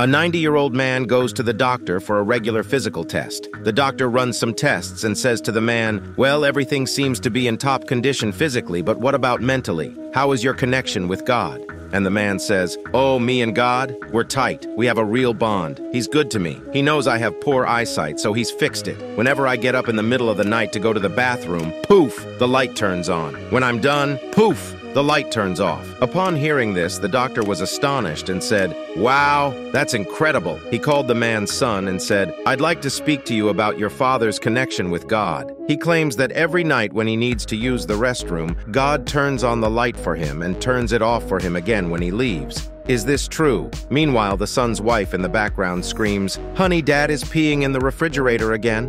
A 90-year-old man goes to the doctor for a regular physical test. The doctor runs some tests and says to the man, well, everything seems to be in top condition physically, but what about mentally? How is your connection with God? And the man says, Oh, me and God, we're tight. We have a real bond. He's good to me. He knows I have poor eyesight, so he's fixed it. Whenever I get up in the middle of the night to go to the bathroom, poof, the light turns on. When I'm done, poof, the light turns off. Upon hearing this, the doctor was astonished and said, Wow, that's incredible. He called the man's son and said, I'd like to speak to you about your father's connection with God. He claims that every night when he needs to use the restroom, God turns on the light for him and turns it off for him again when he leaves. Is this true? Meanwhile, the son's wife in the background screams, Honey, Dad is peeing in the refrigerator again.